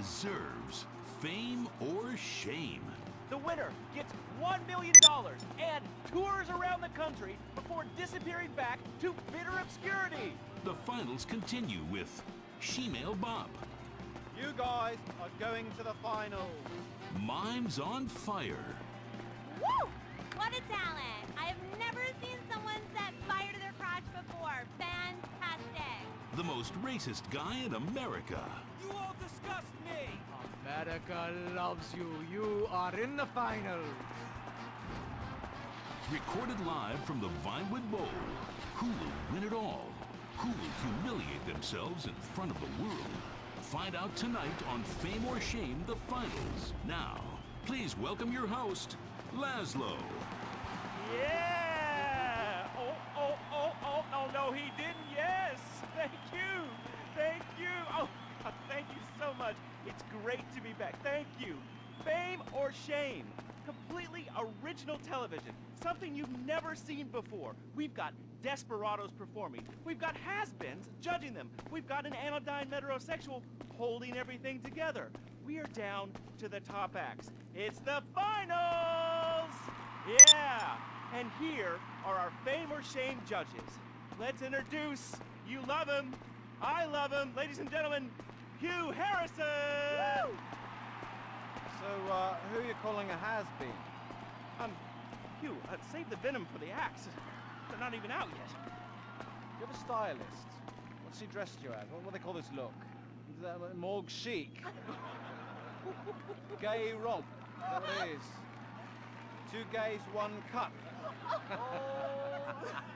deserves fame or shame. The winner gets $1 million and tours around the country before disappearing back to bitter obscurity. The finals continue with Shemale Bop, You guys are going to the finals. Mimes on Fire, Woo! What a talent! The most racist guy in America, You all disgust me. America loves you. You are in the final. recorded live from the Vinewood Bowl. Who will win it all? Who will humiliate themselves in front of the world? Find out tonight on Fame or Shame the Finals. Now, please welcome your host, Lazlow. Yeah! Oh, oh, oh, oh, oh, no, he didn't. Thank you! Thank you! Oh, uh, thank you so much. It's great to be back. Thank you. Fame or shame? Completely original television. Something you've never seen before. We've got desperados performing. We've got has-beens judging them. We've got an anodyne metrosexual holding everything together. We are down to the top acts. It's the finals! Yeah! And here are our fame or shame judges. Let's introduce, you love him, I love him, ladies and gentlemen, Hugh Harrison! So, uh, who are you calling a has-been? Um, Hugh, uh, save the venom for the axe. They're not even out yet. You're the stylist. What's he dressed you as? What, what do they call this look? Is that uh, morgue chic? Gay romp. That is? Two gays, one cut.